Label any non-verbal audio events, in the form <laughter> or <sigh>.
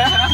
Yeah. <laughs>